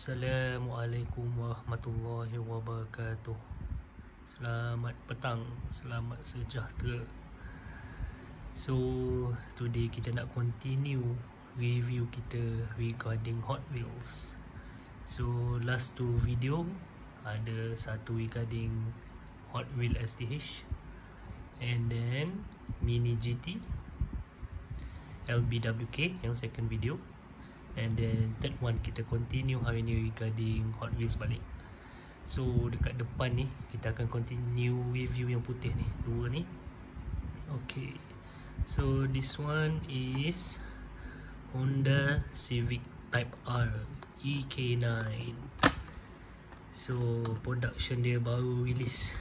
Assalamualaikum warahmatullahi wabarakatuh. Selamat petang, selamat sejahtera. So, today kita nak continue review kita regarding Hot Wheels. So, last two video ada satu regarding Hot Wheel STH And then Mini GT LBWK yang second video And then third one kita continue hari ni regarding Hot Wheels balik. So dekat depan ni kita akan continue review yang putih ni. Dua ni. Okay. So this one is Honda Civic Type R EK9 So production dia baru release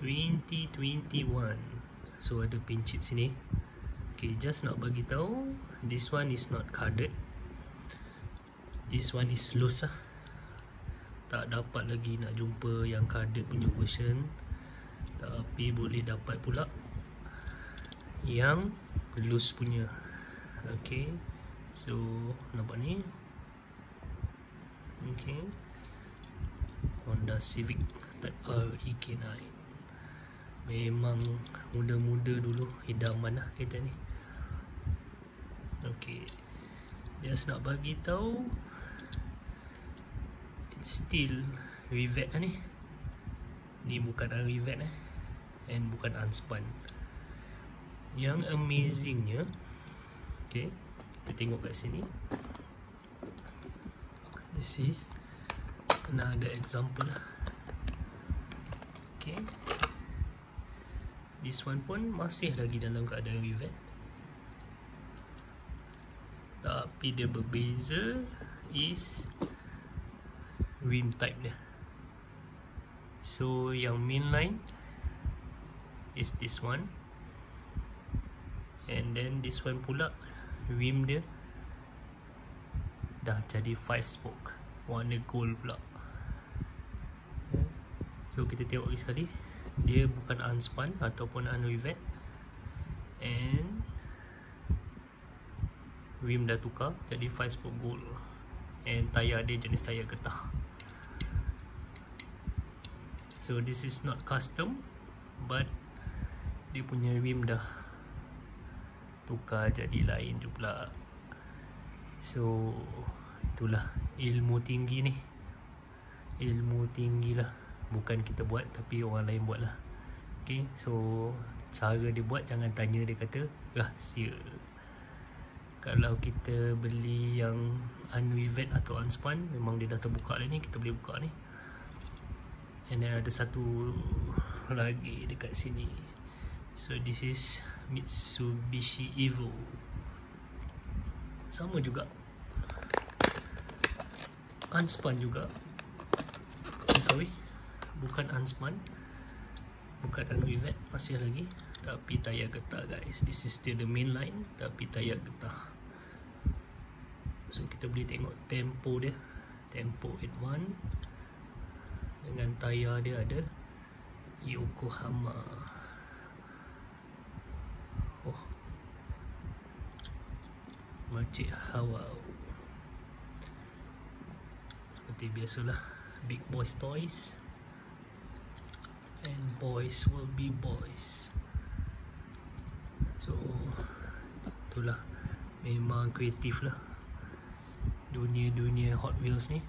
2021 So ada pin chip sini Okay, just nak bagi tahu this one is not carded. This one is loose lah. Tak dapat lagi nak jumpa yang carded punya version. Tapi boleh dapat pula yang loose punya. Okay. So, nampak ni. Okay. Honda Civic Type R EK9. Memang muda-muda dulu idaman lah kereta ni. Okay. Just nak bagi tahu it's still revet lah ni. Ni bukan unrevet eh. And bukan unspun. Yang amazingnya Okay Kita tengok kat sini This is Another example lah Okay This one pun masih lagi dalam keadaan revet tapi dia berbeza is rim type dia. So yang mainline is this one. And then this one pula rim dia dah jadi 5 spoke. Warna gold pula. So kita tengok lagi sekali. Dia bukan unspun ataupun unrivet. And rim dah tukar jadi 5 spoke gold and tayar dia jenis tayar getah. So this is not custom but dia punya rim dah tukar jadi lain juga so itulah ilmu tinggi ni. Ilmu tinggi lah. Bukan kita buat tapi orang lain buat lah okay so cara dia buat jangan tanya dia kata rahsia kalau kita beli yang unrivet atau unspun memang dia dah terbuka dah ni kita boleh buka ni. And then ada satu lagi dekat sini. So this is Mitsubishi Evo. Sama juga. Unspun juga. Eh, sorry. Bukan unspun bukan unrivet masih lagi. Tapi tayar getah guys. This is still the main line tapi tayar getah So kita boleh tengok tempo dia. Tempo 81 Dengan tayar dia ada Yokohama. Oh. Macik Hawa Seperti biasalah. Big boys toys. And boys will be boys. So Itulah. Memang kreatif lah dunia-dunia Hot Wheels ni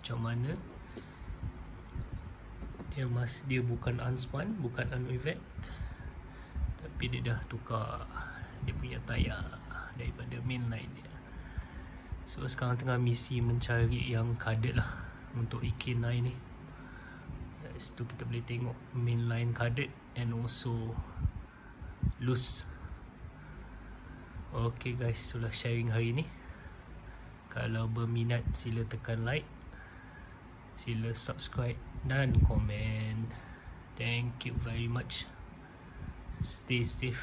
macam mana? Dia mas dia bukan unspun bukan unrivet tapi dia dah tukar. Dia punya tayar daripada mainline dia. So sekarang tengah misi mencari yang carded lah untuk EK9 ni. Dari situ kita boleh tengok mainline carded and also loose. Okay guys, itulah sharing hari ni kalau berminat sila tekan like Sila subscribe dan komen. Thank you very much. Stay safe.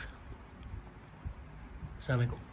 Assalamualaikum